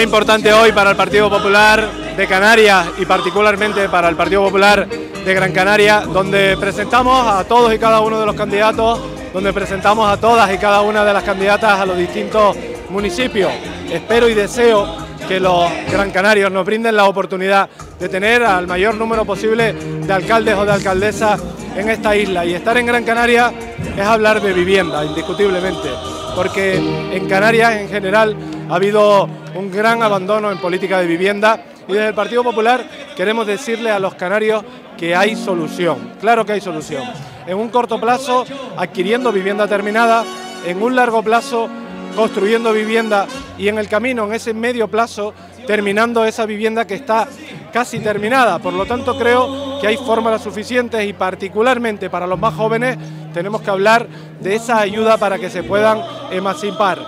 día importante hoy para el Partido Popular de Canarias y particularmente para el Partido Popular de Gran Canaria, donde presentamos a todos y cada uno de los candidatos, donde presentamos a todas y cada una de las candidatas a los distintos municipios. Espero y deseo que los gran canarios nos brinden la oportunidad de tener al mayor número posible de alcaldes o de alcaldesas en esta isla. Y estar en Gran Canaria es hablar de vivienda, indiscutiblemente, porque en Canarias en general ha habido un gran abandono en política de vivienda y desde el Partido Popular queremos decirle a los canarios que hay solución, claro que hay solución. En un corto plazo adquiriendo vivienda terminada, en un largo plazo construyendo vivienda y en el camino, en ese medio plazo, terminando esa vivienda que está casi terminada. Por lo tanto, creo que hay fórmulas suficientes y particularmente para los más jóvenes tenemos que hablar de esa ayuda para que se puedan emancipar.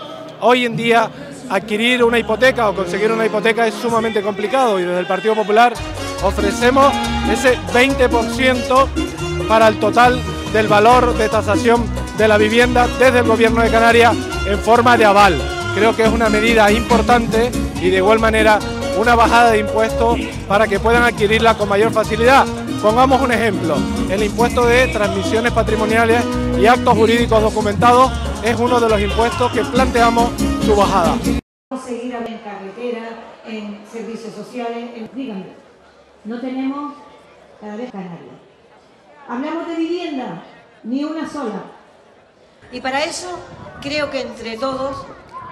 Hoy en día adquirir una hipoteca o conseguir una hipoteca es sumamente complicado y desde el Partido Popular ofrecemos ese 20% para el total del valor de tasación de la vivienda desde el Gobierno de Canarias en forma de aval. Creo que es una medida importante y de igual manera una bajada de impuestos para que puedan adquirirla con mayor facilidad. Pongamos un ejemplo, el impuesto de transmisiones patrimoniales y actos jurídicos documentados es uno de los impuestos que planteamos su bajada. Seguir en carretera, en servicios sociales, díganme, no tenemos cada vez Canarias. Hablamos de vivienda, ni una sola. Y para eso creo que entre todos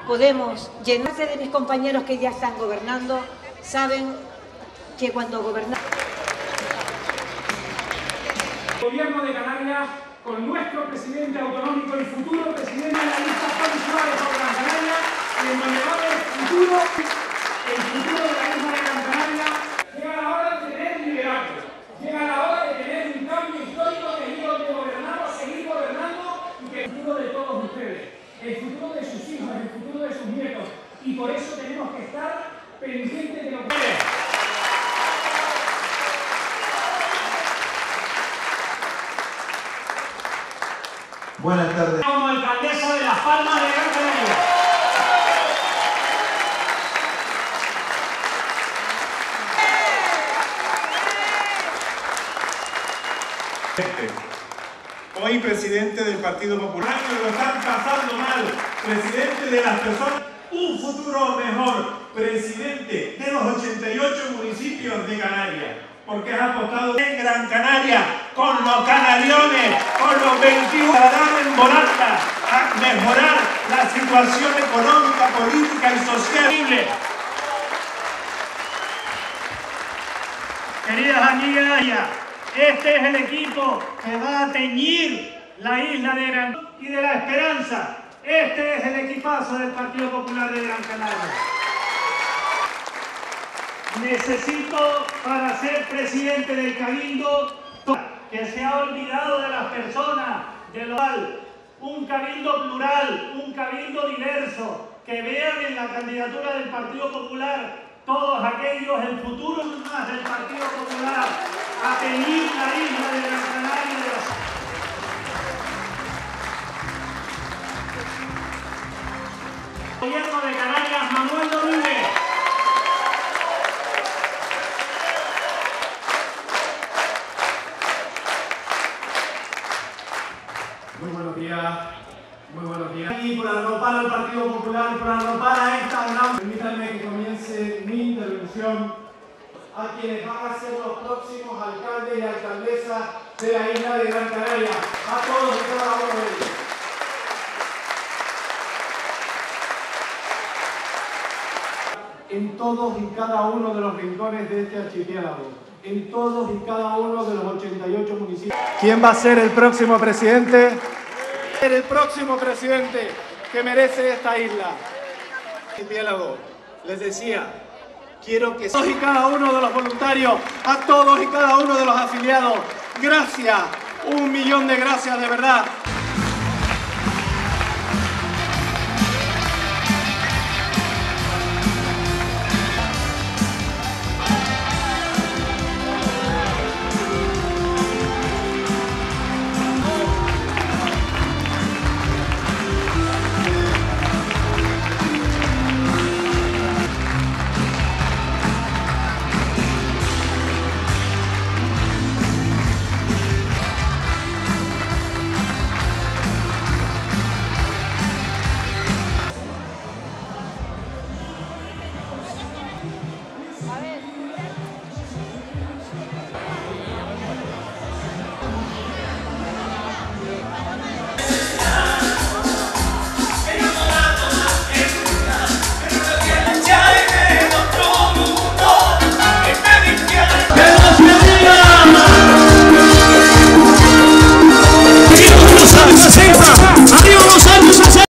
podemos llenarse de mis compañeros que ya están gobernando, saben que cuando gobernamos... Gobierno de Canarias, con nuestro presidente autonómico y futuro presidente de la lista Juan Suárez por Gran Canaria, en donde va a haber futuro, el futuro de la isla de Gran Canaria, llega la hora de tener liderazgo, llega la hora de tener un cambio histórico que digo que gobernamos, seguir gobernando y que el futuro de todos ustedes, el futuro de sus hijos, el futuro de sus nietos, y por eso tenemos que estar pendientes de lo que... Buenas tardes. Como alcaldesa de Las Palmas de Gran Canaria. Hoy presidente del Partido Popular, que lo están pasando mal, presidente de las personas, un futuro mejor, presidente de los 88 municipios de Canarias, porque has apostado en Gran Canaria, con los canariones, con los 21 para dar en volanta, a mejorar la situación económica, política y social. Queridas amigas, este es el equipo que va a teñir la isla de Gran y de la Esperanza. Este es el equipazo del Partido Popular de Gran Canaria. Necesito para ser presidente del Cabildo que se ha olvidado de las personas, de lo cual, un cabildo plural, un cabildo diverso, que vean en la candidatura del Partido Popular todos aquellos, el futuro más del Partido Popular, a teñir la isla Muy buenos días. Y por arropar al Partido Popular, por arropar a esta gran... Permítanme que comience mi intervención a quienes van a ser los próximos alcaldes y alcaldesas de la isla de Gran Canaria, a todos y cada uno de ellos. En todos y cada uno de los rincones de este archipiélago, en todos y cada uno de los 88 municipios. ¿Quién va a ser el próximo presidente? El próximo presidente que merece esta isla. Archipiélago, les decía, quiero que todos y cada uno de los voluntarios, a todos y cada uno de los afiliados, gracias, un millón de gracias de verdad.